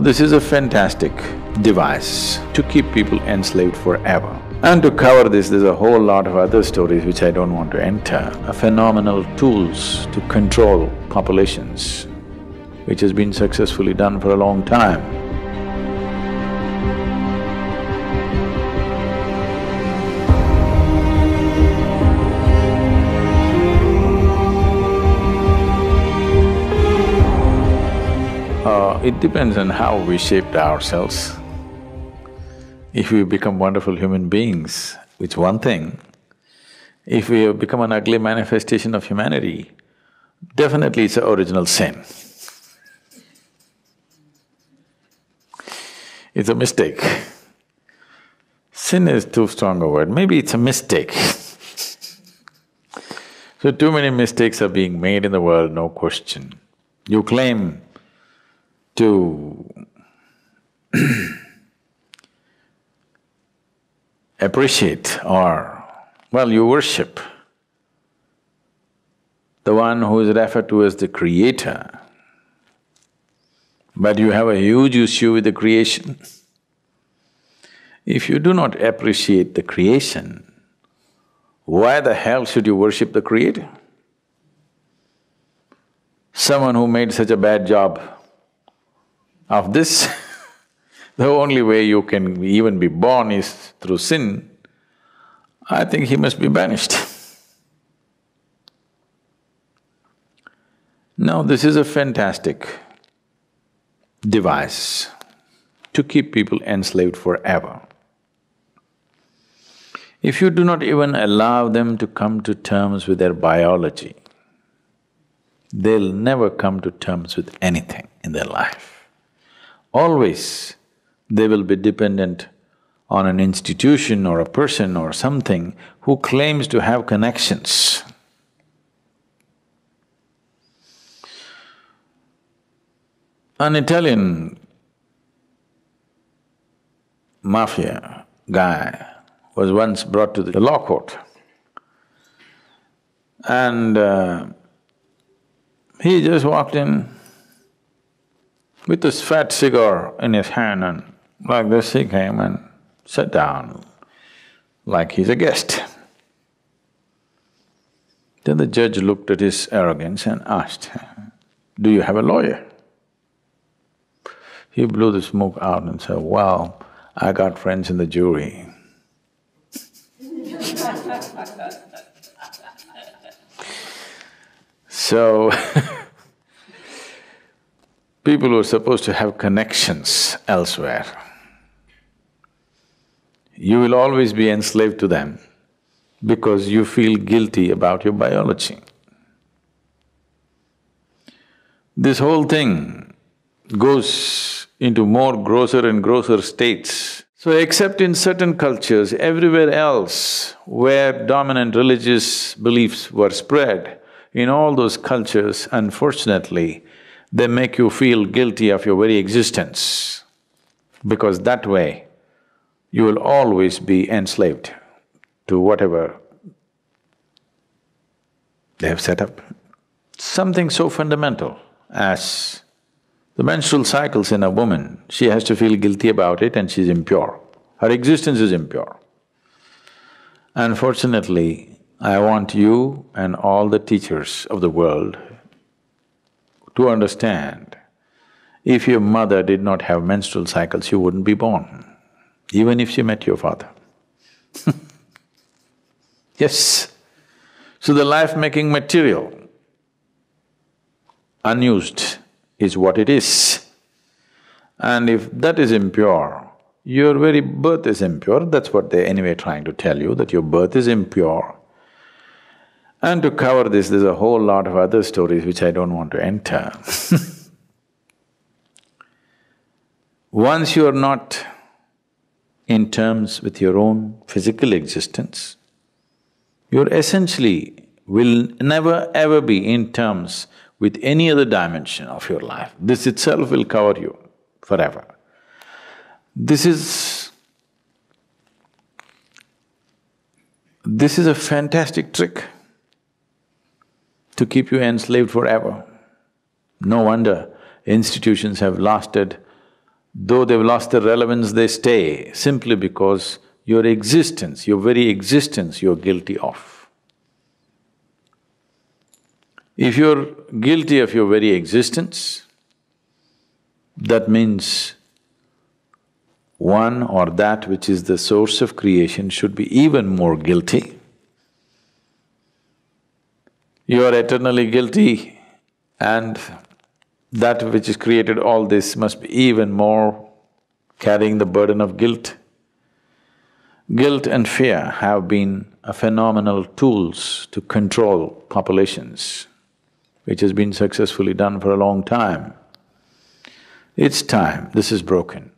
This is a fantastic device to keep people enslaved forever. And to cover this, there's a whole lot of other stories which I don't want to enter, a phenomenal tools to control populations, which has been successfully done for a long time. It depends on how we shaped ourselves. If we become wonderful human beings, it's one thing. If we have become an ugly manifestation of humanity, definitely it's an original sin. It's a mistake. Sin is too strong a word, maybe it's a mistake. so too many mistakes are being made in the world, no question. You claim to appreciate or, well, you worship the one who is referred to as the creator, but you have a huge issue with the creation. If you do not appreciate the creation, why the hell should you worship the creator? Someone who made such a bad job of this, the only way you can even be born is through sin, I think he must be banished. now, this is a fantastic device to keep people enslaved forever. If you do not even allow them to come to terms with their biology, they'll never come to terms with anything in their life always they will be dependent on an institution or a person or something who claims to have connections. An Italian mafia guy was once brought to the law court and uh, he just walked in with this fat cigar in his hand and like this he came and sat down like he's a guest. Then the judge looked at his arrogance and asked, do you have a lawyer? He blew the smoke out and said, well, I got friends in the jury. so people who are supposed to have connections elsewhere, you will always be enslaved to them because you feel guilty about your biology. This whole thing goes into more grosser and grosser states. So except in certain cultures, everywhere else where dominant religious beliefs were spread, in all those cultures, unfortunately, they make you feel guilty of your very existence because that way you will always be enslaved to whatever they have set up. Something so fundamental as the menstrual cycles in a woman, she has to feel guilty about it and she's impure. Her existence is impure. Unfortunately, I want you and all the teachers of the world to understand, if your mother did not have menstrual cycles, you wouldn't be born, even if she met your father. yes. So the life-making material, unused, is what it is. And if that is impure, your very birth is impure, that's what they're anyway trying to tell you, that your birth is impure. And to cover this, there's a whole lot of other stories which I don't want to enter Once you are not in terms with your own physical existence, you're essentially will never ever be in terms with any other dimension of your life. This itself will cover you forever. This is… this is a fantastic trick to keep you enslaved forever. No wonder institutions have lasted Though they've lost their relevance, they stay simply because your existence, your very existence, you're guilty of. If you're guilty of your very existence, that means one or that which is the source of creation should be even more guilty. You are eternally guilty and that which has created all this must be even more carrying the burden of guilt. Guilt and fear have been phenomenal tools to control populations, which has been successfully done for a long time. It's time this is broken.